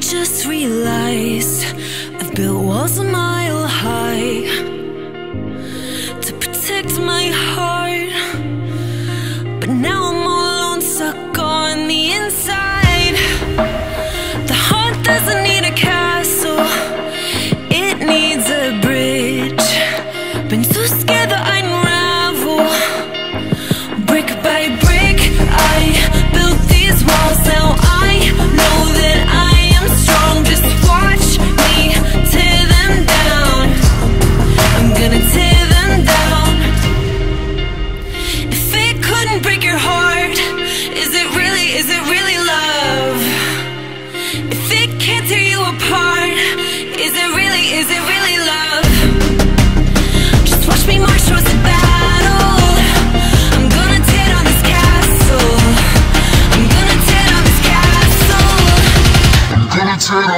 just realized I've built walls in my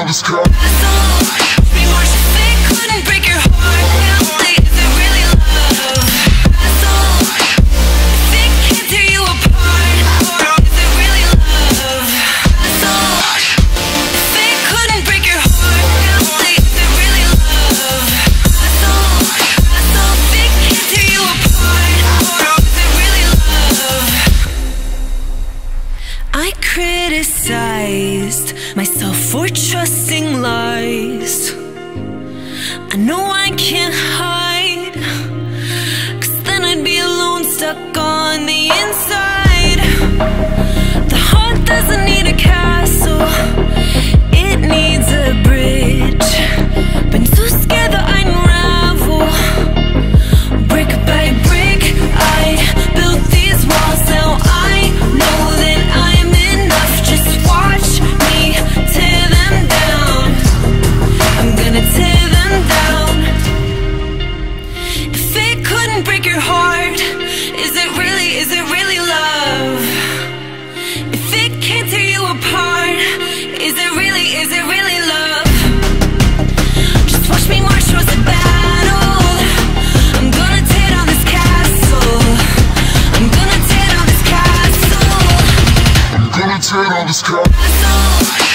Let's go. I criticized myself for trusting lies. I know I can't hide, cause then I'd be alone, stuck on the inside. break your heart. Is it really, is it really love? If it can't tear you apart Is it really, is it really love? Just watch me the battle. I'm gonna tear down this castle. I'm gonna tear down this castle. I'm gonna tear down this castle.